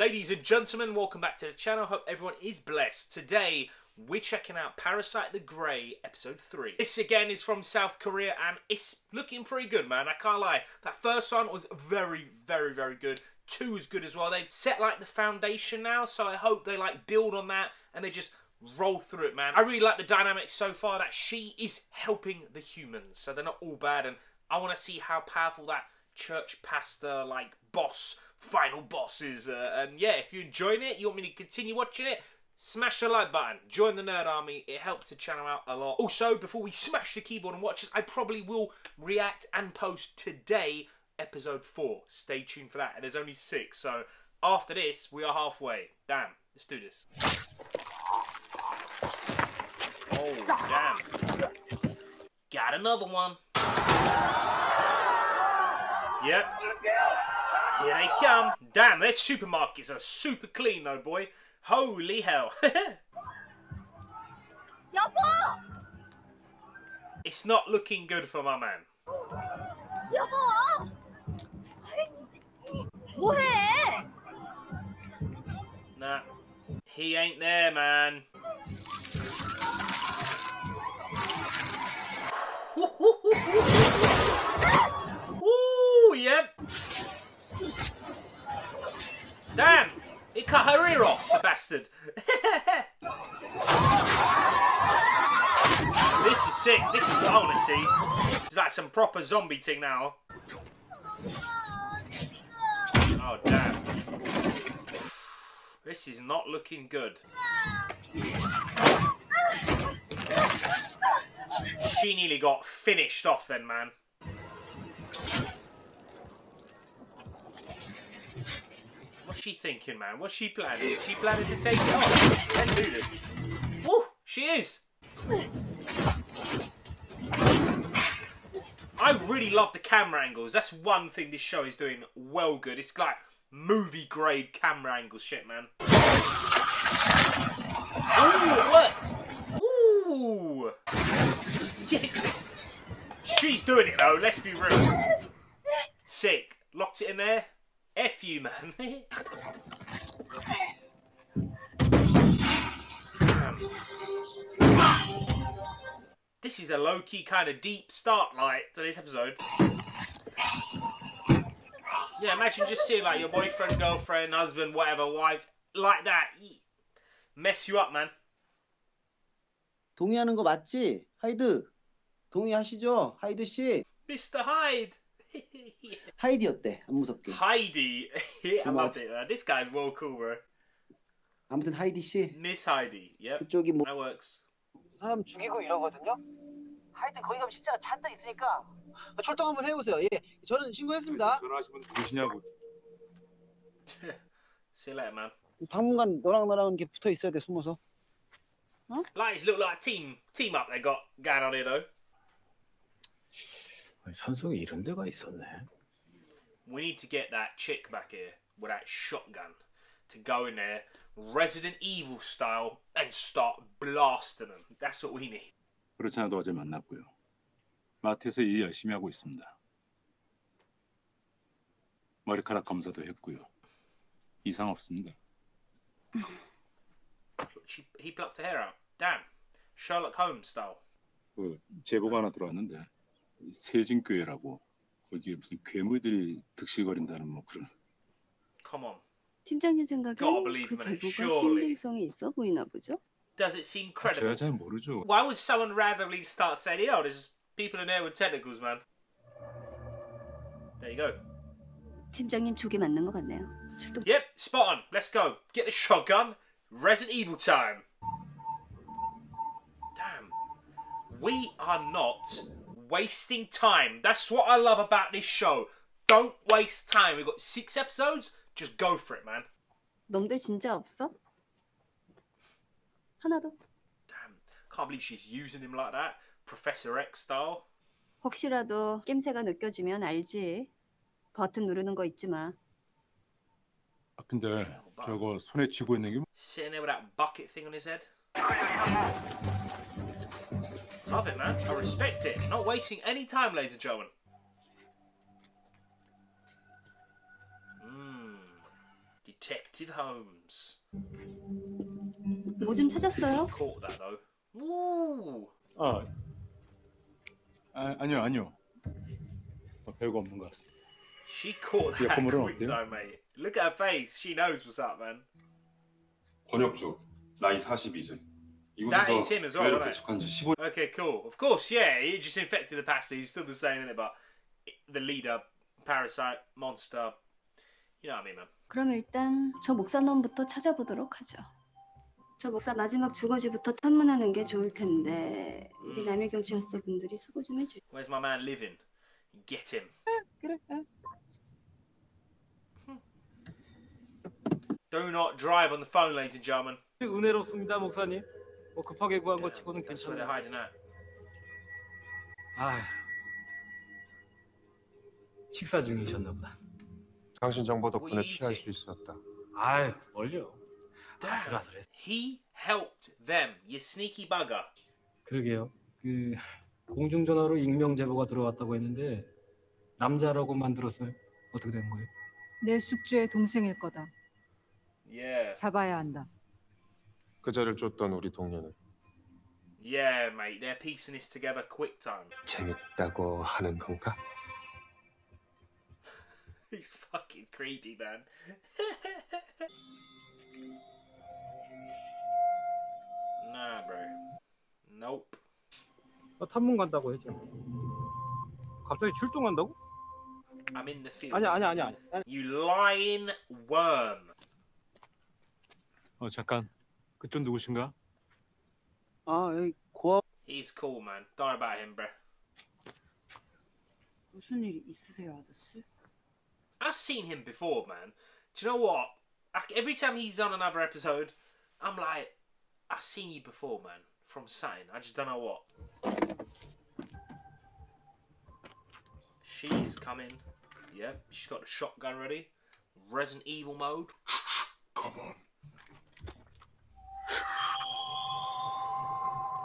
Ladies and gentlemen, welcome back to the channel. Hope everyone is blessed. Today, we're checking out Parasyte the Grey, episode 3. This again is from South Korea and it's looking pretty good, man. I can't lie. That first one was very, very, very good. Two is good as well. They've set like the foundation now, so I hope they like build on that and they just roll through it, man. I really like the dynamics so far that she is helping the humans, so they're not all bad. And I want to see how powerful that church pastor, like boss, final boss is. Uh, and yeah, if you're enjoying it, you want me to continue watching it. Smash the like button, join the Nerd Army, it helps the channel out a lot. Also, before we smash the keyboard and watch this, I probably will react and post today episode 4. Stay tuned for that, and there's only 6, so after this, we are halfway. Damn, let's do this. Oh, damn. Got another one. Yep. Here they come. Damn, their supermarkets are super clean though, boy. Holy hell. it's not looking good for my man. Nah, he ain't there, man. cut her ear off, the bastard. this is sick. This is what I want to see. Some proper zombie thing now. Oh, damn. This is not looking good. She nearly got finished off then, man. She thinking, man? What's she planning? She planning to take it off? Let's do this. Woo! She is! I really love the camera angles. That's one thing this show is doing well good. It's like movie grade camera angle shit, man. Ooh, it worked! Ooh! She's doing it though, let's be real. Sick. Locked it in there. F you, man. this is a low-key kind of deep start, like, to this episode. Yeah, imagine just seeing, like, your boyfriend, girlfriend, husband, whatever, wife, like that. Mess you up, man. 동의하는 거 맞지? 하이드. 동의하시죠? 하이드 씨. Mr. Hyde. 하이디 어때? 안 무섭게. Heidi. I love it. man. This guy's well cool, bro. 아무튼 하이디 씨. Miss Heidi. Yep, 그쪽이 뭐 that works. 사람 죽이고 이러거든요. 하여튼 거기 가면 진짜가 잔뜩 있으니까 출동 한번 해보세요. 예, 저는 신고했습니다. 전화하시면 누구시냐고. See you later, man. 당분간 너랑 나랑 이렇게 붙어 있어야 돼 숨어서. Like this look like team team up they got going on here though. 산속에 이런 데가 있었네. We need to get that chick back here with that shotgun to go in there, Resident Evil style, and start blasting them. That's what we need. 그렇지 않아도 어제 만났고요. 마트에서 일 열심히 하고 있습니다. 머리카락 검사도 했고요. 이상 없습니다. She, he plucked her hair out. Damn, Sherlock Holmes style. 그 제보가 하나 들어왔는데 이 세진교회라고 거기에 무슨 괴물들이 득실거린다는 뭐 그런 Come on. 팀장님 생각엔 believe 그 제보가 surely. 신빙성이 있어 보이나 보죠? Does it seem 제가 credible? 잘 모르죠. Why would someone randomly start saying, "Yo, there's people in there with tentacles, man"? There you go. 팀장님 조개 맞는 것 같네요. 출동. Yep, spot on. Let's go. Get the shotgun. Resident Evil time. Damn. We are not wasting time. That's what I love about this show. Don't waste time. We've got six episodes. Just go for it, man. 놈들 진짜 없어? 하나도? Damn. Can't believe she's using him like that. Professor X style. 혹시라도 낌새가 느껴지면 알지. 버튼 누르는 거 잊지 마. 아, 근데 저거 손에 쥐고 있는 게 뭐- Sitting there with that bucket thing on his head. Love it, man. I respect it. Not wasting any time, ladies and gentlemen. Hmm. Detective Holmes. 뭐 좀 찾았어요? Caught that though. Woo! 아, 아 아니요 아니요. 뭐 별거 없는 것 같습니다. She caught that 역할물은 quick 어때요? time, mate. Look at her face. She knows what's up, man. 권혁주 나이 42세 That 이곳에서 is him as well, it? 15년 Okay, cool. Of course, yeah. It just infected the past. He's still the same, innit? But the leader, parasite, monster. You know what I mean, man. 그럼 일단 저 목사놈부터 찾아보도록 하죠. 저 목사 마지막 주거지부터 탐문하는 게 좋을 텐데 우리 음. 남일 경찰서 분들이 수고 좀 해주. Where's my man living? Get him. 그래. 에. Do not drive on the phone, ladies and gentlemen. 은혜롭습니다, 목사님. 뭐 급하게 구한 거 치고는 out. 아, 식사 중이셨나 보다. 당신 정보 덕분에 피할. 수 있었다. 뭘요? Damn. 아슬아슬해. He helped them, you sneaky bugger. 그러게요. 그 공중전화로 익명 제보가 들어왔다고 했는데 남자라고 만 들었어요. 어떻게 된 거예요? 내 숙주의 동생일 거다. Yeah. 잡아야 한다. 그자를 쫓던 우리 동료는 Yeah, mate. They're piecing this together quick time. 재밌다고 하는 건가? He's fucking creepy, man. nah, bro. Nope. 나 탐문 간다고 했잖아. 갑자기 출동한다고? I'm in the field. 아니야, 아니야, 아니야. 아니야. You lying worm. 어 잠깐 그쪽 누구신가? 아, 여기 고아 He's cool, man. Don't worry about him, bro. 무슨 일 있으세요, 아저씨? I've seen him before, man. Do you know what? I, every time he's on another episode, I'm like, I've seen you before, man. From something. I just don't know what. She's coming. Yep, she's got the shotgun ready. Resident Evil mode. Come on.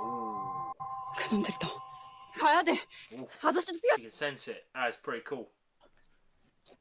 Ooh. 그놈들이다. 가야 돼. Ooh. 아저씨도 피하. She can sense it. That is pretty cool.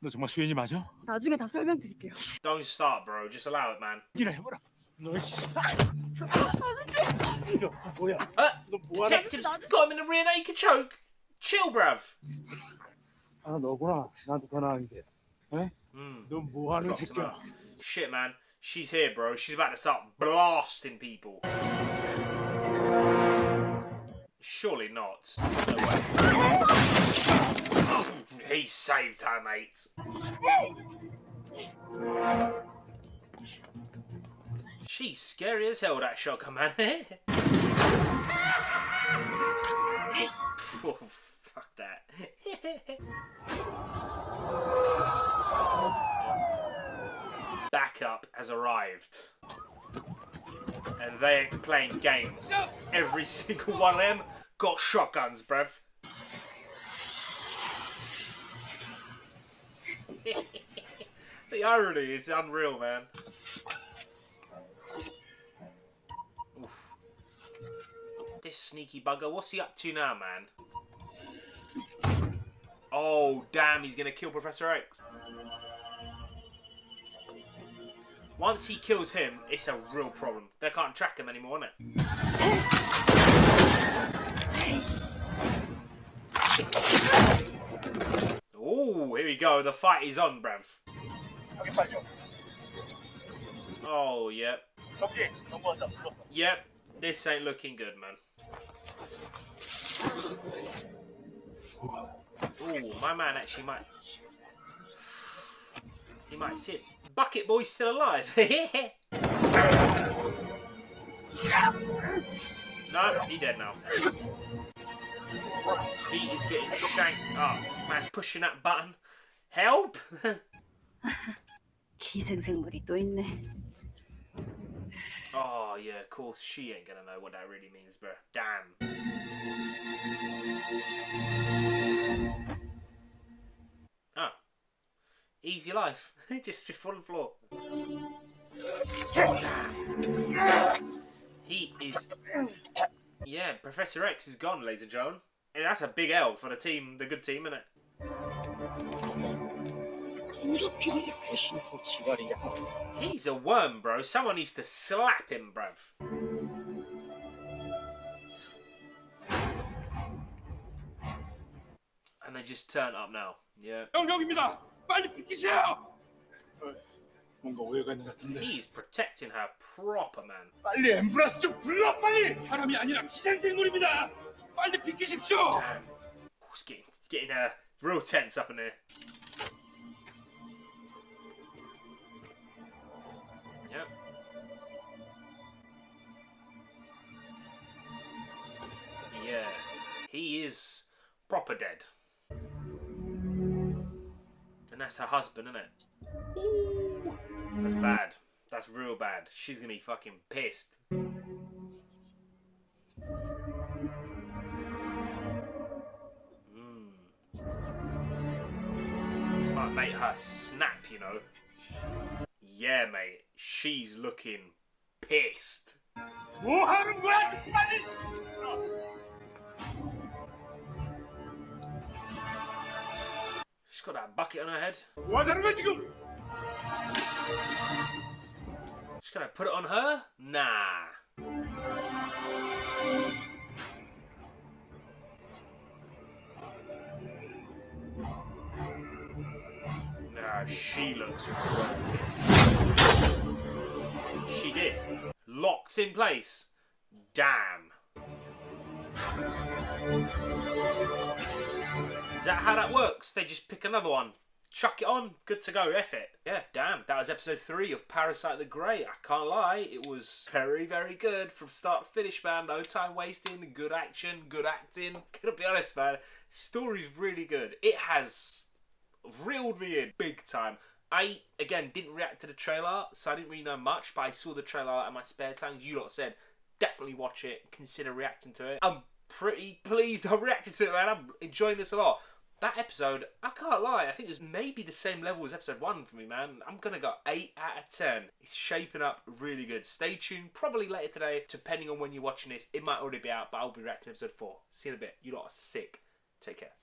너 정말 수현이 맞아? 나중에 다 설명드릴게요. Don't start, bro. Just allow it, man. 이라 해보라. 너 씨. 아저씨. 너 뭐야? Uh, 너 뭐하는? detectives got him in the rear naked choke. Chill, bruv. 아, 너구나. 나한테 전화한 게. Mm. 너 뭐하는 Dropped him 새끼야? out. Shit, man. She's here, bro. She's about to start blasting people. Surely not. No way. he saved her, mate. She's scary as hell, that shotgun, man. oh, fuck that. Backup has arrived. And they ain't playing games. Every single one of them got shotguns, bruv. the irony is unreal, man. Oof. This sneaky bugger, what's he up to now, man? Oh, damn, he's gonna kill Professor X. Once he kills him, it's a real problem. They can't track him anymore, innit? Oh, here we go. The fight is on, bruv. Oh, yep. Yep, this ain't looking good, man. Oh, my man actually might. He might sit. Bucket Boy's still alive. no, he dead now. He is getting shanked up. Man's pushing that button. Help! 기생생물이 또 있네. oh, yeah, of course. She ain't gonna know what that really means, bro. Damn. easy life, just full floor. He is, yeah, Professor X is gone, ladies and gentlemen. That's a big L for the team, the good team, isn't it? He's a worm, bro. Someone needs to slap him, bruv. And they just turn up now. Yeah. Don't give me that! 빨리 비키세요. 뭔가 오해가 있는 것 같은데. He's protecting her proper, man. 빨리 앰뷸런스 좀 불러 빨리. 사람이 아니라 기생생물입니다. 빨리 비키십시오. Damn. Oh, it's getting, getting uh, real tense up in here. Yep. Yeah, he is proper dead. And that's her husband, isn't it? Ooh, that's bad. That's real bad. She's gonna be fucking pissed. Mm. This might make her snap, you know. Yeah, mate. She's looking pissed. got that bucket on her head. What's a magical? Just gonna put it on her? Nah. Nah, she looks. She did. Locked in place. Damn. That how that works? They just pick another one, chuck it on, good to go, F it. Yeah, damn. That was episode three of Parasyte the Grey. I can't lie, it was very, very good from start to finish, man. No time wasting, good action, good acting. Gonna be honest, man, story's really good. It has reeled me in big time. I again didn't react to the trailer, so I didn't really know much, but I saw the trailer in my spare time. You lot said definitely watch it, consider reacting to it. I'm pretty pleased I reacted to it, man. I'm enjoying this a lot. That episode, I can't lie, I think it was maybe the same level as episode one for me, man. I'm gonna go 8 out of 10. It's shaping up really good. Stay tuned, probably later today, depending on when you're watching this. It might already be out, but I'll be reacting episode 4. See you in a bit. You lot are sick. Take care.